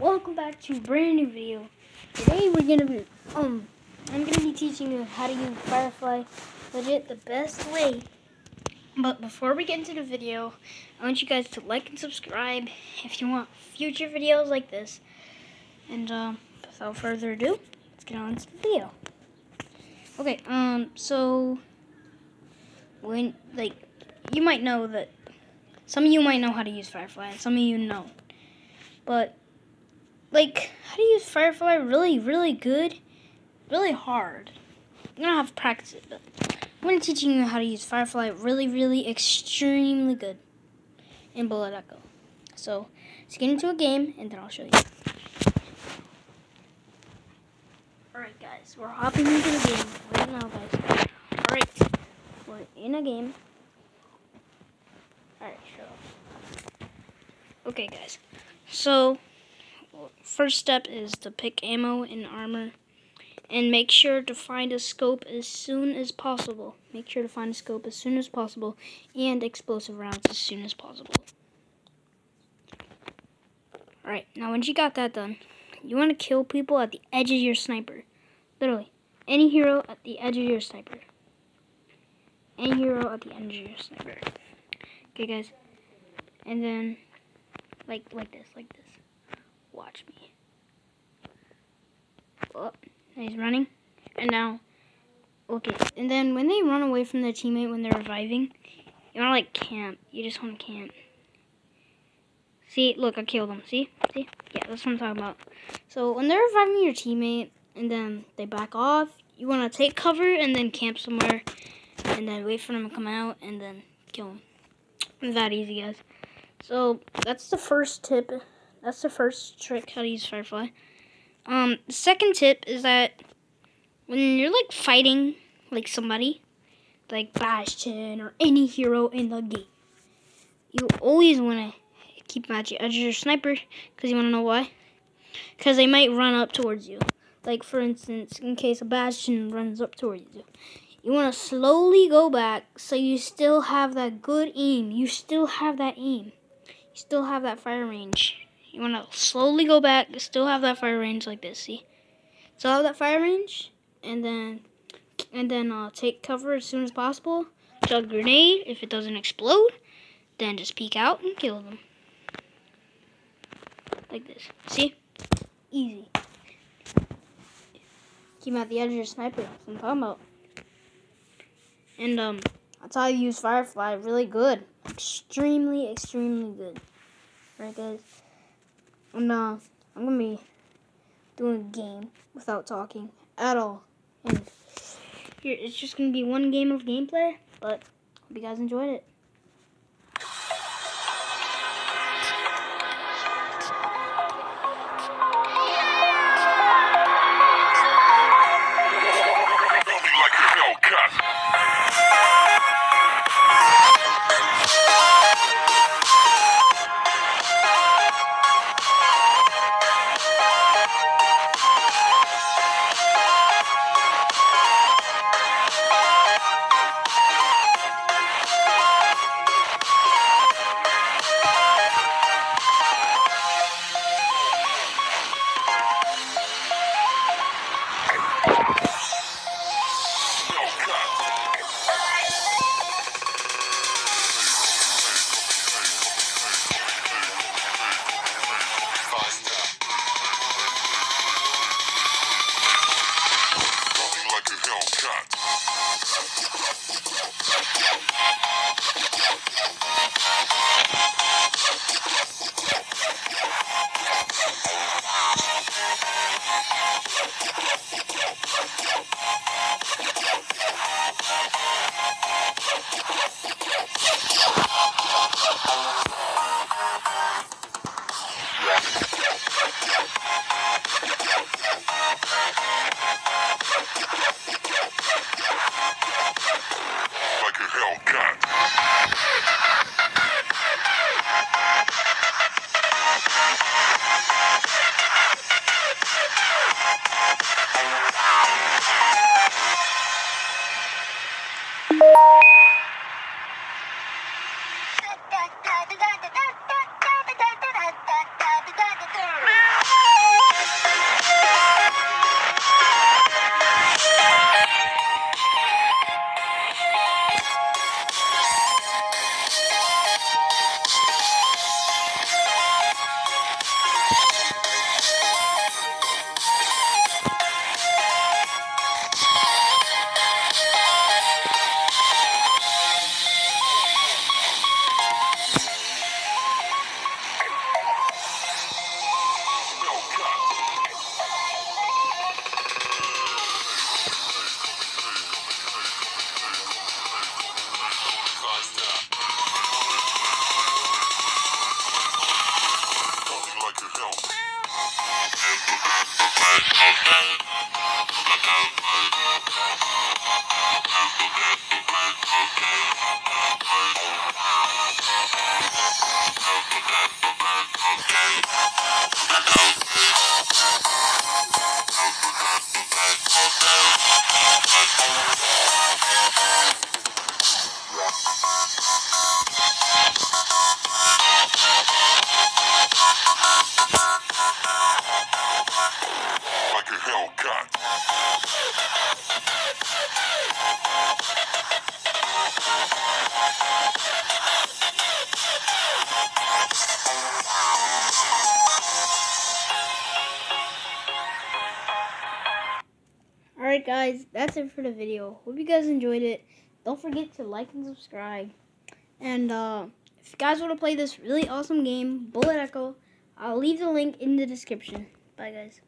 welcome back to a brand new video. Today we're gonna be um I'm gonna be teaching you how to use Firefly legit the best way. But before we get into the video, I want you guys to like and subscribe if you want future videos like this. And um without further ado, let's get on to the video. Okay, um so when like you might know that some of you might know how to use Firefly and some of you know. But like how to use Firefly really, really good, really hard. You're gonna have to practice it, but I'm gonna teaching you how to use Firefly really, really extremely good in Bullet Echo. So let's get into a game and then I'll show you. Alright guys, we're hopping into the game right now guys. Alright, we're in a game. Alright, show up. Okay guys, so first step is to pick ammo and armor and make sure to find a scope as soon as possible. Make sure to find a scope as soon as possible and explosive rounds as soon as possible. Alright, now once you got that done, you want to kill people at the edge of your sniper. Literally, any hero at the edge of your sniper. Any hero at the edge of your sniper. Okay guys, and then like like this, like this. Watch me. Oh, he's running. And now, okay. And then when they run away from their teammate when they're reviving, you want to like camp. You just want to camp. See, look, I killed them. See? See? Yeah, that's what I'm talking about. So when they're reviving your teammate and then they back off, you want to take cover and then camp somewhere and then wait for them to come out and then kill them. It's that easy, guys. So that's the first tip. That's the first trick how to use Firefly. Um, the second tip is that when you're like fighting like somebody, like Bastion or any hero in the game, you always want to keep at your edge your sniper because you want to know why? Because they might run up towards you. Like for instance, in case a Bastion runs up towards you. You want to slowly go back so you still have that good aim. You still have that aim still have that fire range. You want to slowly go back, still have that fire range like this, see? Still have that fire range, and then and then uh, take cover as soon as possible. Chug a grenade, if it doesn't explode, then just peek out and kill them. Like this, see? Easy. Keep at the edge of your sniper, that's what I'm talking about. And um, that's how you use Firefly, really good. Extremely, extremely good. Right, guys? And, uh, I'm gonna be doing a game without talking at all. And here, it's just gonna be one game of gameplay, but hope you guys enjoyed it. Wildcat. Like guys, that's it for the video. Hope you guys enjoyed it. Don't forget to like and subscribe. And uh, if you guys want to play this really awesome game, Bullet Echo, I'll leave the link in the description. Bye guys.